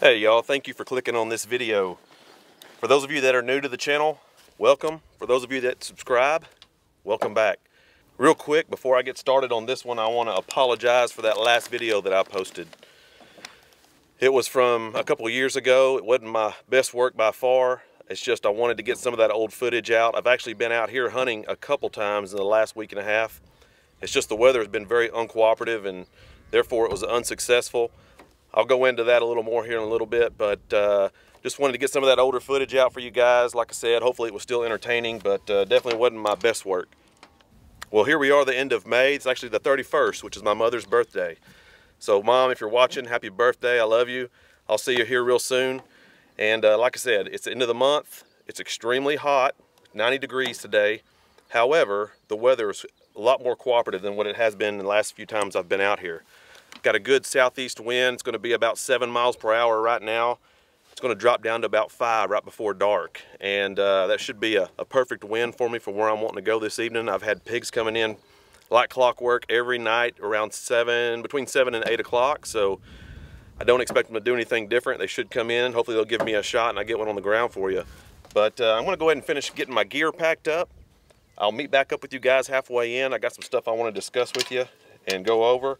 Hey y'all, thank you for clicking on this video. For those of you that are new to the channel, welcome. For those of you that subscribe, welcome back. Real quick, before I get started on this one, I want to apologize for that last video that I posted. It was from a couple years ago. It wasn't my best work by far. It's just I wanted to get some of that old footage out. I've actually been out here hunting a couple times in the last week and a half. It's just the weather has been very uncooperative and therefore it was unsuccessful. I'll go into that a little more here in a little bit, but uh, just wanted to get some of that older footage out for you guys. Like I said, hopefully it was still entertaining, but uh, definitely wasn't my best work. Well, here we are the end of May. It's actually the 31st, which is my mother's birthday. So mom, if you're watching, happy birthday. I love you. I'll see you here real soon. And uh, like I said, it's the end of the month. It's extremely hot, 90 degrees today. However, the weather is a lot more cooperative than what it has been the last few times I've been out here. Got a good southeast wind. It's going to be about seven miles per hour right now. It's going to drop down to about five right before dark. And uh, that should be a, a, perfect wind for me for where I'm wanting to go this evening. I've had pigs coming in like clockwork every night around seven, between seven and eight o'clock. So I don't expect them to do anything different. They should come in. Hopefully they'll give me a shot and I get one on the ground for you. But uh, I'm to go ahead and finish getting my gear packed up. I'll meet back up with you guys halfway in. I got some stuff I want to discuss with you and go over.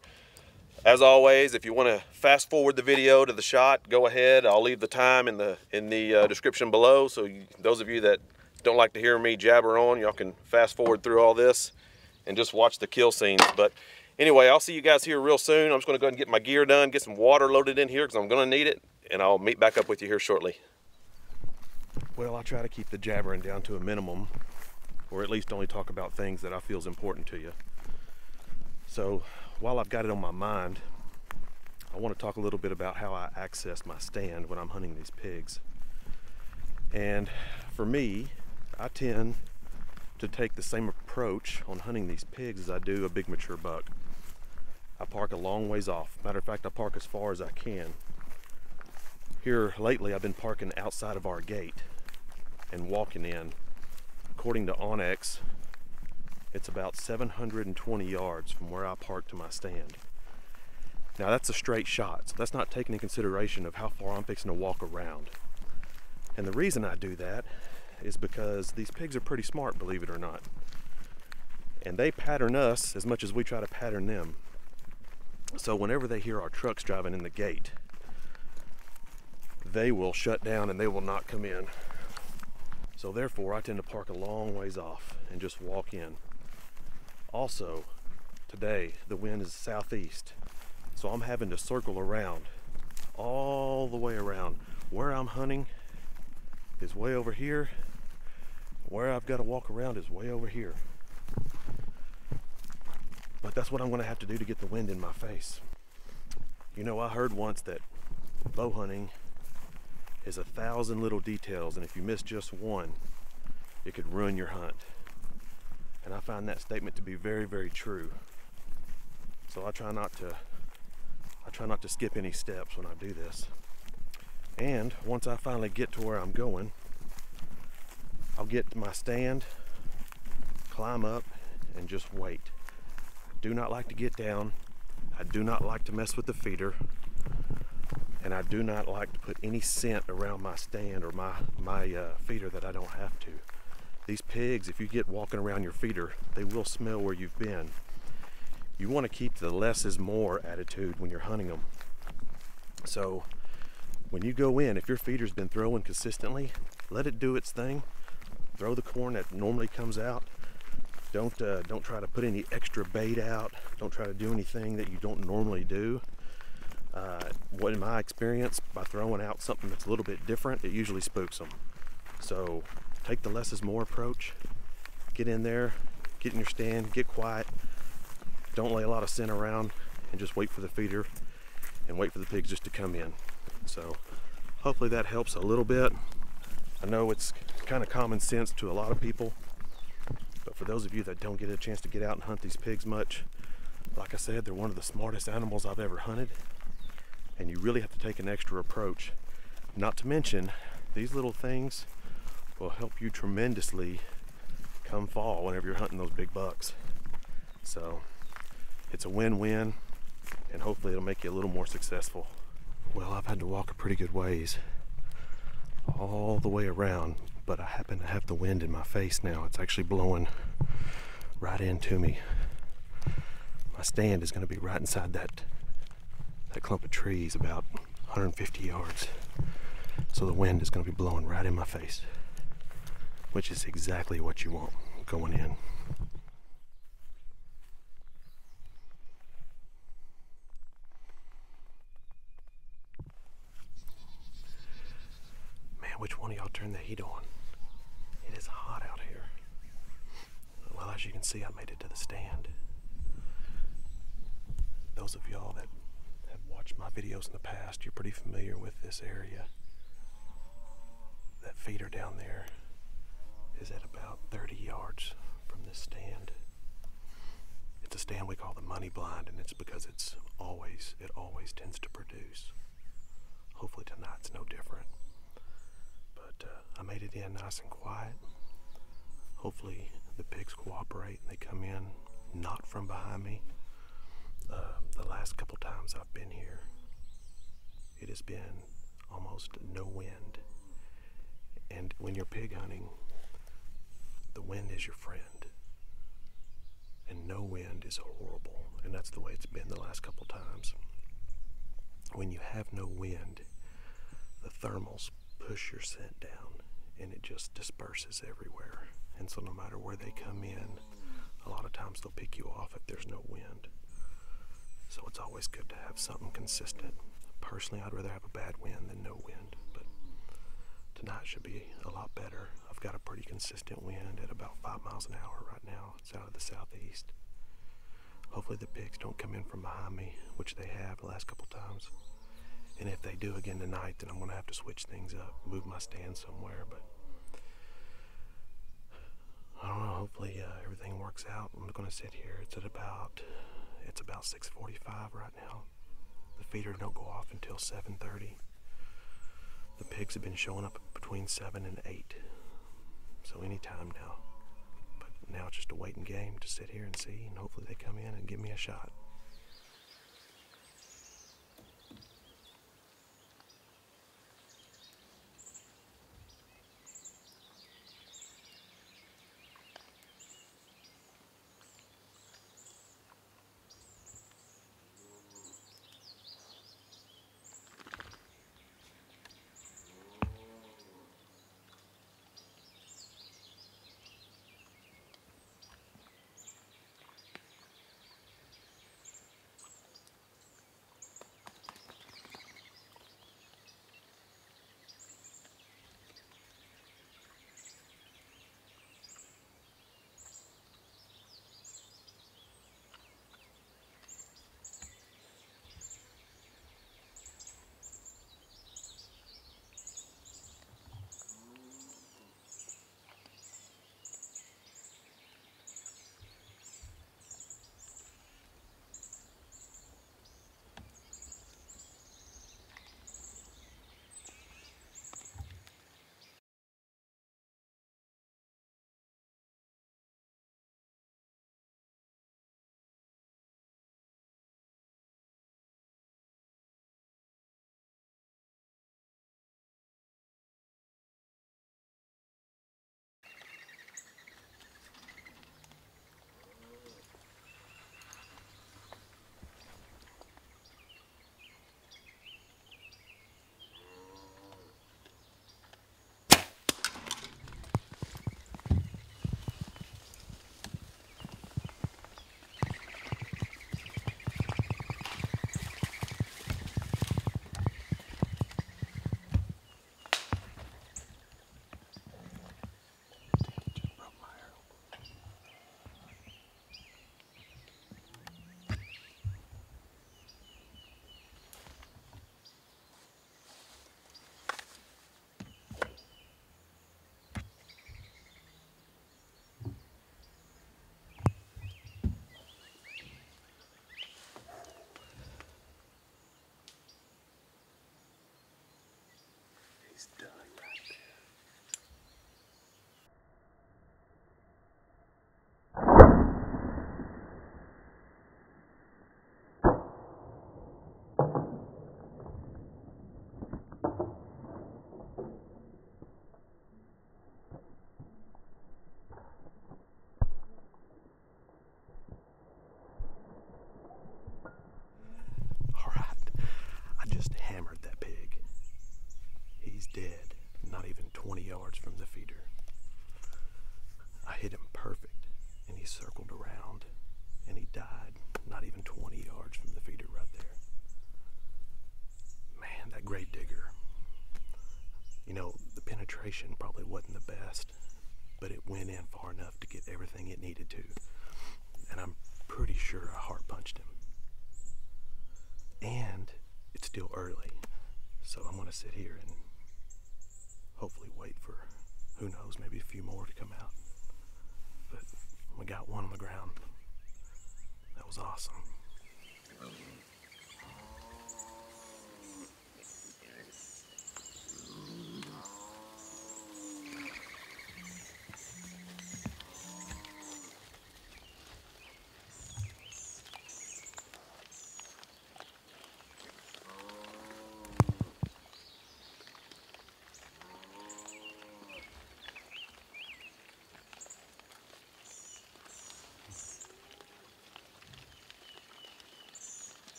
As always, if you want to fast forward the video to the shot, go ahead. I'll leave the time in the in the uh, description below. So you, those of you that don't like to hear me jabber on, y'all can fast forward through all this and just watch the kill scenes. But anyway, I'll see you guys here real soon. I'm just going to go ahead and get my gear done, get some water loaded in here because I'm going to need it. And I'll meet back up with you here shortly. Well, I try to keep the jabbering down to a minimum or at least only talk about things that I feel is important to you. So while I've got it on my mind, I want to talk a little bit about how I access my stand when I'm hunting these pigs. And for me, I tend to take the same approach on hunting these pigs as I do a big mature buck. I park a long ways off. Matter of fact, I park as far as I can. Here lately, I've been parking outside of our gate and walking in. According to onX, it's about 720 yards from where I park to my stand. Now that's a straight shot, so that's not taking into consideration of how far I'm fixing to walk around. And the reason I do that is because these pigs are pretty smart, believe it or not. And they pattern us as much as we try to pattern them. So whenever they hear our trucks driving in the gate, they will shut down and they will not come in. So therefore, I tend to park a long ways off and just walk in. Also, today the wind is southeast, so I'm having to circle around all the way around. Where I'm hunting is way over here. Where I've got to walk around is way over here. But that's what I'm going to have to do to get the wind in my face. You know, I heard once that bow hunting is a thousand little details, and if you miss just one, it could ruin your hunt. And I find that statement to be very, very true. So I try not to I try not to skip any steps when I do this. And once I finally get to where I'm going, I'll get to my stand, climb up, and just wait. I do not like to get down. I do not like to mess with the feeder. And I do not like to put any scent around my stand or my, my uh, feeder that I don't have to. These pigs, if you get walking around your feeder, they will smell where you've been. You want to keep the less is more attitude when you're hunting them. So when you go in, if your feeder's been throwing consistently, let it do its thing. Throw the corn that normally comes out. Don't uh, don't try to put any extra bait out. Don't try to do anything that you don't normally do. Uh, what in my experience, by throwing out something that's a little bit different, it usually spooks them. So take the less is more approach. Get in there, get in your stand, get quiet. Don't lay a lot of scent around and just wait for the feeder and wait for the pigs just to come in. So hopefully that helps a little bit. I know it's kind of common sense to a lot of people, but for those of you that don't get a chance to get out and hunt these pigs much, like I said, they're one of the smartest animals I've ever hunted, and you really have to take an extra approach. Not to mention, these little things will help you tremendously come fall whenever you're hunting those big bucks. So it's a win-win and hopefully it'll make you a little more successful. Well, I've had to walk a pretty good ways all the way around, but I happen to have the wind in my face now. It's actually blowing right into me. My stand is going to be right inside that that clump of trees about 150 yards. So the wind is going to be blowing right in my face, which is exactly what you want going in. Man, which one of y'all turned the heat on? It is hot out here. Well, as you can see, I made it to the stand. Those of y'all that have watched my videos in the past, you're pretty familiar with this area. That feeder down there is at about 30 yards from this stand. It's a stand we call the money blind, and it's because it's always, it always tends to produce. Hopefully tonight's no different. But uh, I made it in nice and quiet. Hopefully the pigs cooperate and they come in not from behind me. Uh, the last couple times I've been here, it has been almost no wind. And when you're pig hunting, the wind is your friend. And no wind is horrible. And that's the way it's been the last couple times. When you have no wind, the thermals push your scent down and it just disperses everywhere. And so no matter where they come in, a lot of times they'll pick you off if there's no wind. So it's always good to have something consistent. Personally, I'd rather have a bad wind than no wind, tonight should be a lot better. I've got a pretty consistent wind at about five miles an hour right now. It's out of the southeast. Hopefully the pigs don't come in from behind me, which they have the last couple times. And if they do again tonight, then I'm going to have to switch things up, move my stand somewhere. But I don't know. Hopefully uh, everything works out. I'm going to sit here. It's at about it's about 6:45 right now. The feeder don't go off until 7:30. The pigs have been showing up between seven and eight, so any time now. But now it's just a waiting game to sit here and see, and hopefully they come in and give me a shot. He's done right there. dead, not even 20 yards from the feeder. I hit him perfect, and he circled around, and he died not even 20 yards from the feeder right there. Man, that grave digger. You know, the penetration probably wasn't the best, but it went in far enough to get everything it needed to. And I'm pretty sure I heart punched him. And it's still early, so I'm to sit here and hopefully wait for who knows, maybe a few more to come out. But we got one on the ground. That was awesome.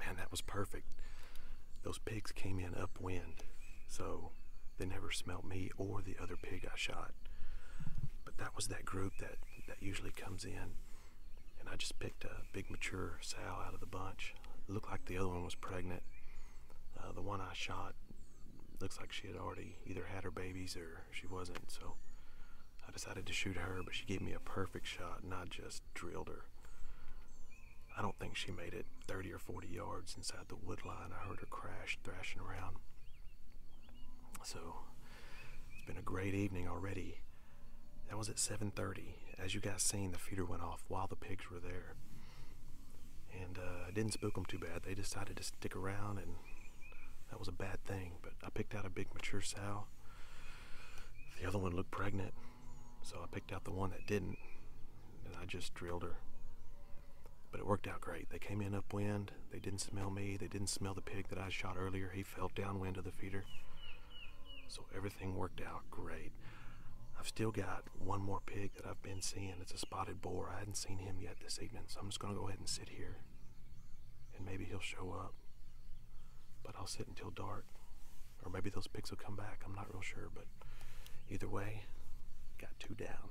Man, that was perfect. Those pigs came in upwind, so they never smelt me or the other pig I shot. But that was that group that, that usually comes in, and I just picked a big mature sow out of the bunch. It looked like the other one was pregnant. Uh, the one I shot looks like she had already either had her babies or she wasn't, so I decided to shoot her, but she gave me a perfect shot, and I just drilled her. I don't think she made it 30 or 40 yards inside the wood line. I heard her crash, thrashing around. So, it's been a great evening already. That was at 7:30. As you guys seen, the feeder went off while the pigs were there, and uh, I didn't spook them too bad. They decided to stick around, and that was a bad thing. But I picked out a big mature sow. The other one looked pregnant, so I picked out the one that didn't, and I just drilled her but it worked out great. They came in upwind. They didn't smell me. They didn't smell the pig that I shot earlier. He fell downwind of the feeder. So everything worked out great. I've still got one more pig that I've been seeing. It's a spotted boar. I hadn't seen him yet this evening, so I'm just going to go ahead and sit here. And maybe he'll show up. But I'll sit until dark. Or maybe those pigs will come back. I'm not real sure, but either way, got two down.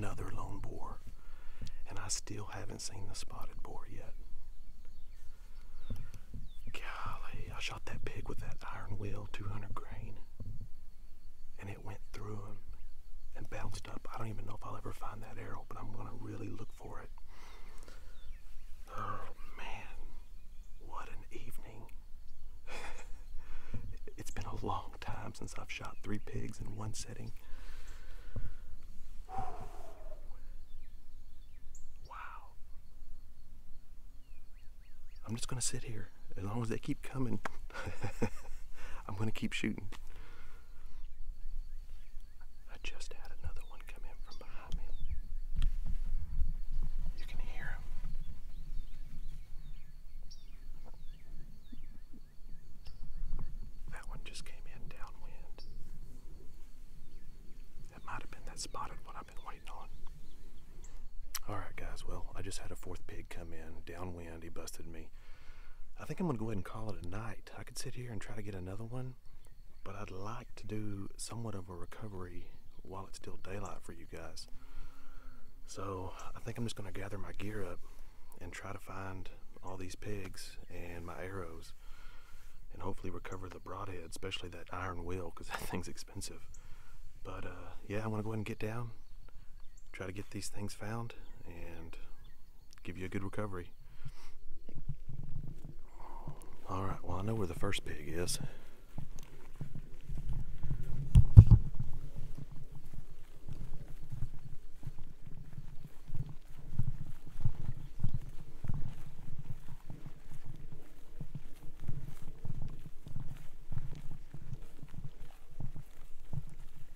Another lone boar, and I still haven't seen the spotted boar yet. Golly, I shot that pig with that Iron Will 200 grain, and it went through him and bounced up. I don't even know if I'll ever find that arrow, but I'm going to really look for it. Oh man, what an evening. it's been a long time since I've shot three pigs in one setting. I'm just going to sit here. As long as they keep coming, I'm going to keep shooting. I just had another one come in from behind me. You can hear him. That one just came in downwind. That might have been that spotted one I've been waiting on. Alright, guys, well, I just had a fourth pig come in downwind. He busted me. I think I'm going to go ahead and call it a night. I could sit here and try to get another one, but I'd like to do somewhat of a recovery while it's still daylight for you guys. So I think I'm just going to gather my gear up and try to find all these pigs and my arrows and hopefully recover the broadhead, especially that Iron Will because that thing's expensive. But uh, yeah, I want to go ahead and get down, try to get these things found, and give you a good recovery. All right, well, I know where the first pig is.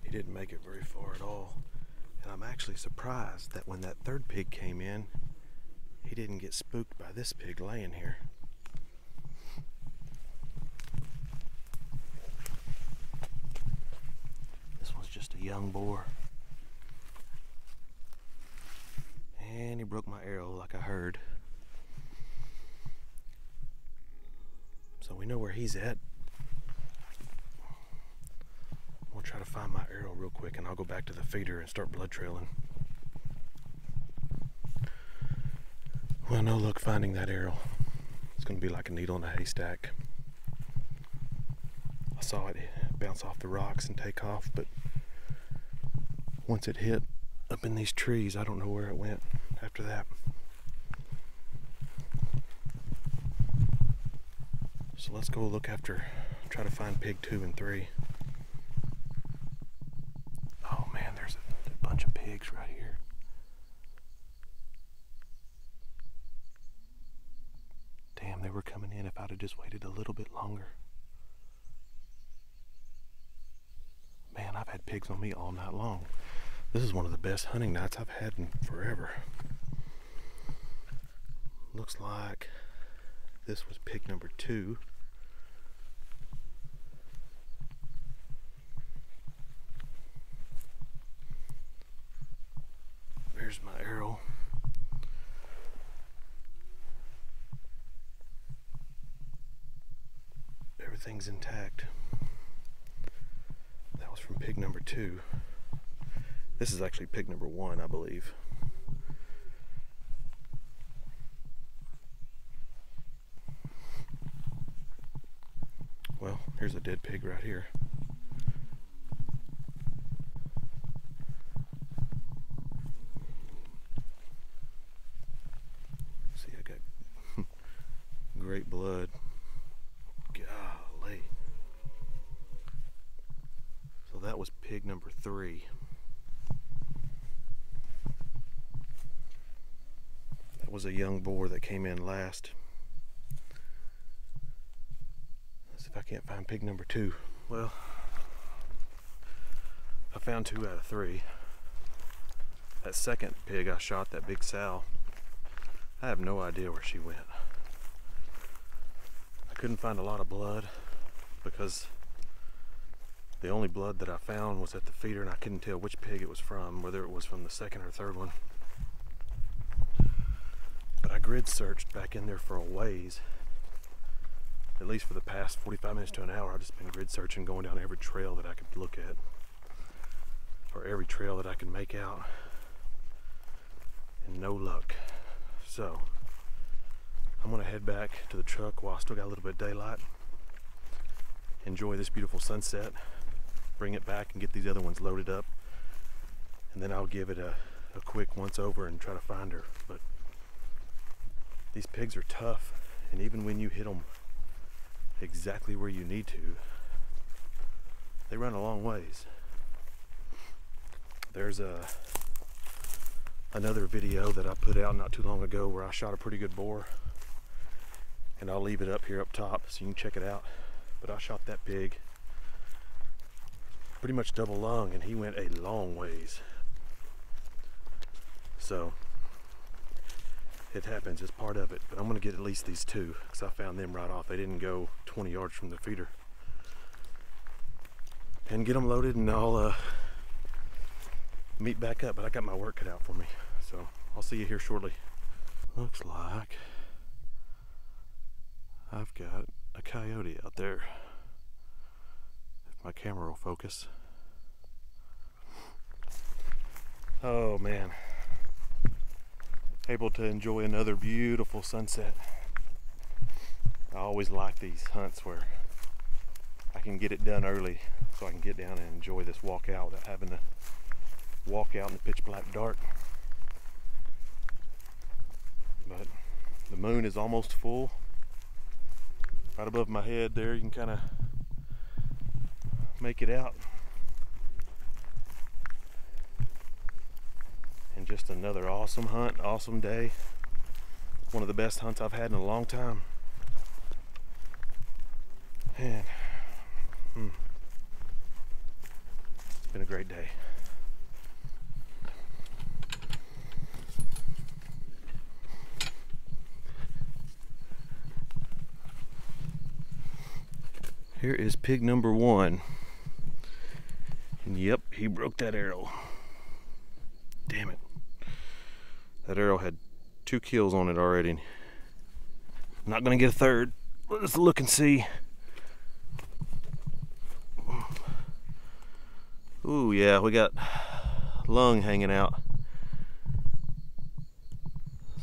He didn't make it very far at all. And I'm actually surprised that when that third pig came in, he didn't get spooked by this pig laying here. Young boar. And he broke my arrow like I heard. So we know where he's at. We'll try to find my arrow real quick and I'll go back to the feeder and start blood trailing. Well, no luck finding that arrow. It's going to be like a needle in a haystack. I saw it bounce off the rocks and take off, but once it hit up in these trees, I don't know where it went after that. So let's go look after, try to find pig two and three. Oh man, there's a, a bunch of pigs right here. Damn, they were coming in if I'd have just waited a little bit longer. Man, I've had pigs on me all night long. This is one of the best hunting nights I've had in forever. Looks like this was pig number two. There's my arrow. Everything's intact. That was from pig number two. This is actually pig number one, I believe. Well, here's a dead pig right here. See, I got great blood. Golly. So that was pig number three. Was a young boar that came in last. Let's see if I can't find pig number two. Well, I found two out of three. That second pig I shot, that big sow, I have no idea where she went. I couldn't find a lot of blood because the only blood that I found was at the feeder and I couldn't tell which pig it was from, whether it was from the second or third one. Grid searched back in there for a ways. At least for the past 45 minutes to an hour, I've just been grid searching, going down every trail that I could look at, or every trail that I could make out, and no luck. So, I'm gonna head back to the truck while I still got a little bit of daylight, enjoy this beautiful sunset, bring it back and get these other ones loaded up, and then I'll give it a, a quick once over and try to find her. But these pigs are tough, and even when you hit them exactly where you need to, they run a long ways. There's a another video that I put out not too long ago where I shot a pretty good boar and I'll leave it up here up top so you can check it out but I shot that pig pretty much double lung and he went a long ways so it happens it's part of it but I'm gonna get at least these two because I found them right off. They didn't go 20 yards from the feeder. And get them loaded and I'll uh, meet back up but I got my work cut out for me so I'll see you here shortly. Looks like I've got a coyote out there. If my camera will focus. Oh man able to enjoy another beautiful sunset. I always like these hunts where I can get it done early so I can get down and enjoy this walk out without having to walk out in the pitch black dark. But the moon is almost full. Right above my head there, you can kind of make it out. Just another awesome hunt, awesome day. One of the best hunts I've had in a long time. And hmm, it's been a great day. Here is pig number one. And yep, he broke that arrow. Damn it. That arrow had two kills on it already. I'm not gonna get a third. Let's look and see. Ooh, yeah, we got lung hanging out.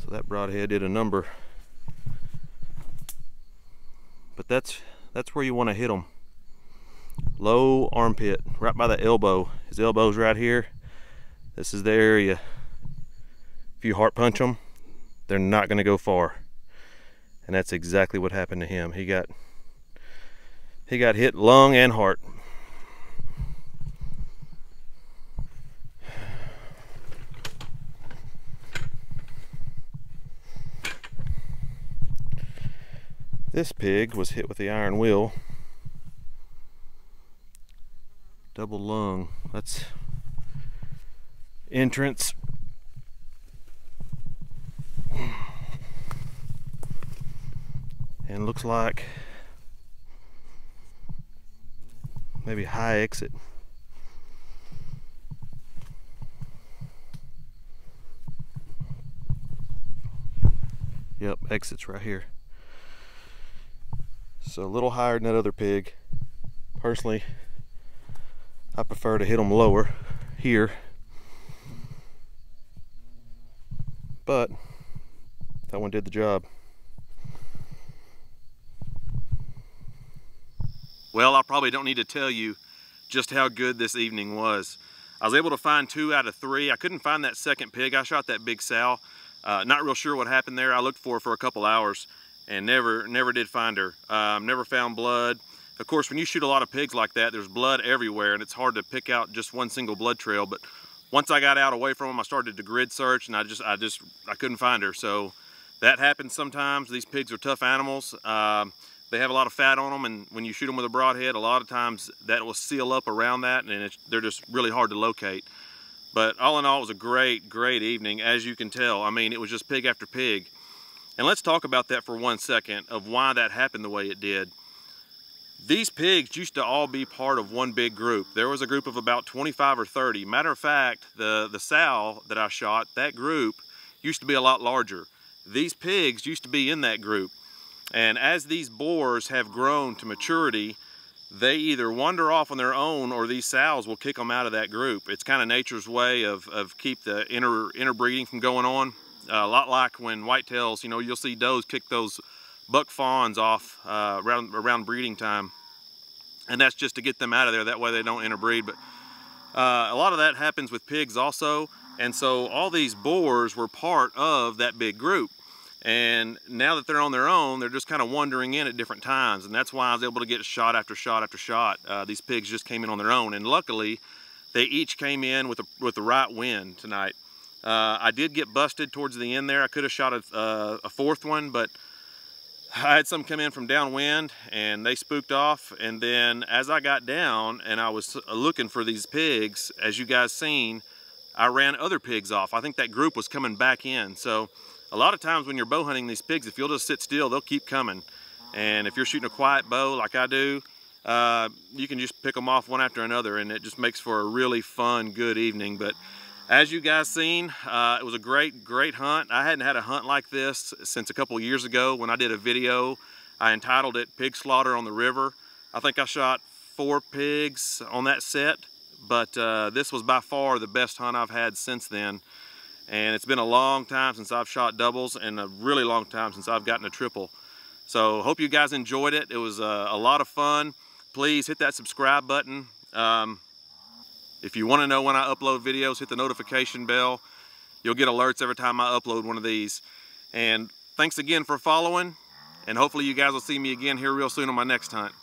So that broadhead did a number. But that's that's where you want to hit them. Low armpit, right by the elbow. His elbow's right here. This is the area you heart punch them, they're not going to go far. And that's exactly what happened to him. He got he got hit lung and heart. This pig was hit with the Iron Will. Double lung. That's entrance and looks like maybe high exit. Yep exits right here. So a little higher than that other pig. Personally I prefer to hit them lower here. But that one did the job Well, I probably don't need to tell you just how good this evening was. I was able to find two out of three. I couldn't find that second pig. I shot that big sow. Uh, not real sure what happened there. I looked for her for a couple hours and never never did find her. Um, never found blood. Of course, when you shoot a lot of pigs like that, there's blood everywhere and it's hard to pick out just one single blood trail. But once I got out away from them, I started to grid search and I just, I just, I couldn't find her. So that happens sometimes. These pigs are tough animals. Um, they have a lot of fat on them and when you shoot them with a broadhead a lot of times that will seal up around that and they're just really hard to locate. But all in all it was a great great evening as you can tell. I mean it was just pig after pig. And let's talk about that for one second of why that happened the way it did. These pigs used to all be part of one big group. There was a group of about 25 or 30 matter of fact the the sow that I shot that group used to be a lot larger. These pigs used to be in that group And as these boars have grown to maturity, they either wander off on their own or these sows will kick them out of that group. It's kind of nature's way of, of keep the inter, interbreeding from going on. Uh, a lot like when whitetails, you know, you'll see does kick those buck fawns off uh, around, around breeding time. And that's just to get them out of there. That way they don't interbreed. But uh, a lot of that happens with pigs also. And so all these boars were part of that big group. And now that they're on their own, they're just kind of wandering in at different times. And that's why I was able to get shot after shot after shot. Uh, these pigs just came in on their own. And luckily, they each came in with, a, with the right wind tonight. Uh, I did get busted towards the end there. I could have shot a, uh, a, fourth one, but I had some come in from downwind and they spooked off. And then as I got down and I was looking for these pigs, as you guys seen, I ran other pigs off. I think that group was coming back in. So a lot of times when you're bow hunting these pigs, if you'll just sit still, they'll keep coming. And if you're shooting a quiet bow like I do, uh, you can just pick them off one after another and it just makes for a really fun, good evening. But as you guys seen, uh, it was a great, great hunt. I hadn't had a hunt like this since a couple years ago when I did a video. I entitled it Pig Slaughter on the River. I think I shot four pigs on that set, but uh, this was by far the best hunt I've had since then and it's been a long time since I've shot doubles and a really long time since I've gotten a triple. So hope you guys enjoyed it. It was a, uh, a lot of fun. Please hit that subscribe button. Um, if you want to know when I upload videos, hit the notification bell. You'll get alerts every time I upload one of these. And thanks again for following. And hopefully you guys will see me again here real soon on my next hunt.